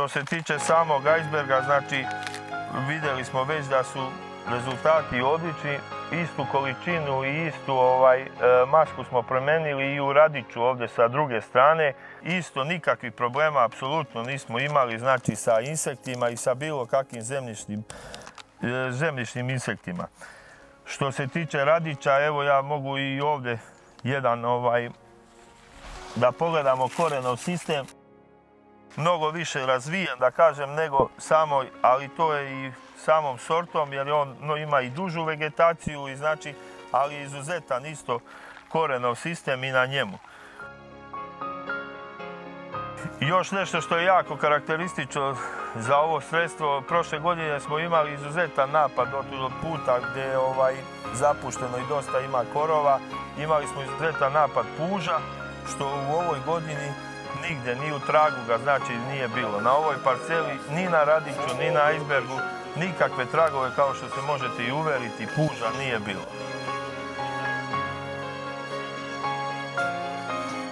Što se tiče samog iceberga, znači vidjeli smo već da su rezultati odlični, istu količinu i istu ovaj, e, masku smo promenili i u Radiću ovdje sa druge strane. Isto nikakvih problema apsolutno nismo imali znači sa insektima i sa bilo kakvim zemljišnim, e, zemljišnim insektima. Što se tiče Radića, evo ja mogu i ovdje jedan ovaj, da pogledamo korenov sistem mnogo više razvijen, da kažem, nego samoj, ali to je i samom sortom, jer on ima i dužu vegetaciju, i znači, ali je izuzetan isto korenov sistem i na njemu. još nešto što je jako karakteristično za ovo sredstvo, prošle godine smo imali izuzetan napad od puta gdje je ovaj, zapušteno i dosta ima korova. Imali smo izuzetan napad puža, što u ovoj godini nigdje, ni u tragu ga znači nije bilo. Na ovoj parceli, ni na Radiću, ni na Icebergu, nikakve tragove kao što se možete i uveriti, puža nije bilo.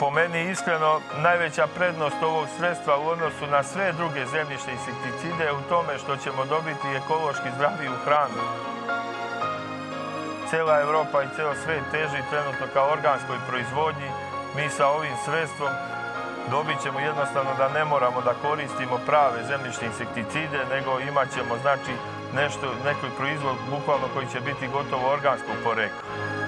Po meni iskreno najveća prednost ovog sredstva u odnosu na sve druge zemljište insekticide je u tome što ćemo dobiti ekološki zdraviju hranu. Cijela Europa i cijelo svijet teži trenutno kao organskoj proizvodnji. Mi sa ovim sredstvom dobit ćemo jednostavno da ne moramo da koristimo prave zemljišne insekticide, nego imat ćemo znači nešto, neki proizvod bukvalno koji će biti gotovo organskog porekla.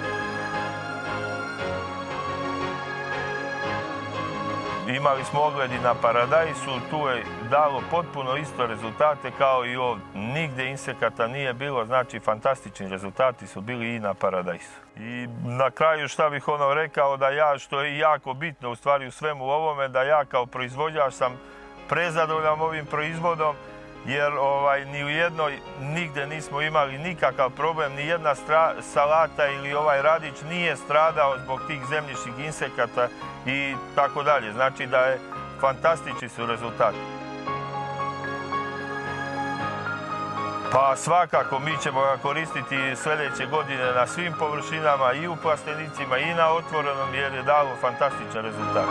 Imali smo ogledi na Paradajsu, tu je dalo potpuno isto rezultate kao i ovdje. Nigdje insekata nije bilo, znači fantastični rezultati su bili i na Paradajsu. I na kraju šta bih ono rekao da ja, što je jako bitno u stvari u svemu ovome, da ja kao proizvođač sam prezadovoljan ovim proizvodom, jer ovaj, ni u jednoj nigdje nismo imali nikakav problem, ni jedna salata ili ovaj radić nije stradao zbog tih zemljišnih insekata i tako dalje. Znači da je fantastični su rezultati. Pa svakako mi ćemo ga koristiti sljedeće godine na svim površinama i u plastenicima i na otvorenom jer je dalo fantastičan rezultat.